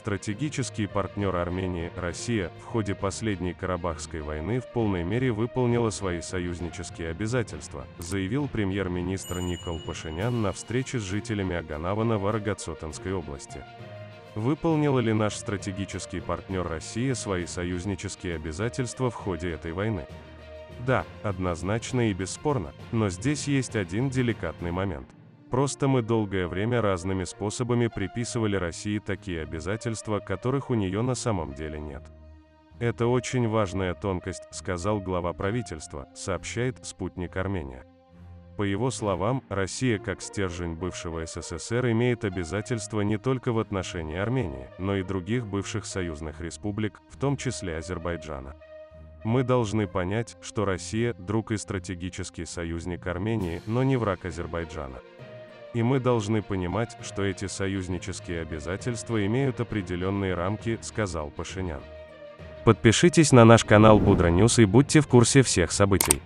Стратегический партнер Армении, Россия, в ходе последней Карабахской войны в полной мере выполнила свои союзнические обязательства, заявил премьер-министр Никол Пашинян на встрече с жителями Аганавана в Арагацотанской области. Выполнила ли наш стратегический партнер Россия свои союзнические обязательства в ходе этой войны? Да, однозначно и бесспорно, но здесь есть один деликатный момент. Просто мы долгое время разными способами приписывали России такие обязательства, которых у нее на самом деле нет. Это очень важная тонкость, сказал глава правительства, сообщает спутник Армения. По его словам, Россия как стержень бывшего СССР имеет обязательства не только в отношении Армении, но и других бывших союзных республик, в том числе Азербайджана. Мы должны понять, что Россия – друг и стратегический союзник Армении, но не враг Азербайджана. И мы должны понимать, что эти союзнические обязательства имеют определенные рамки, сказал Пашинян. Подпишитесь на наш канал Будра News и будьте в курсе всех событий.